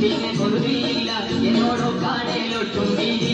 ചോദിക്കല്ലേ ഓളെ വന്ന് പിന്നെ